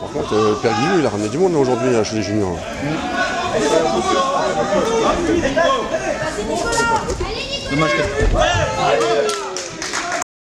Par contre, euh, Père Guillou, il a ramené du monde aujourd'hui euh, chez les juniors. Dommage que.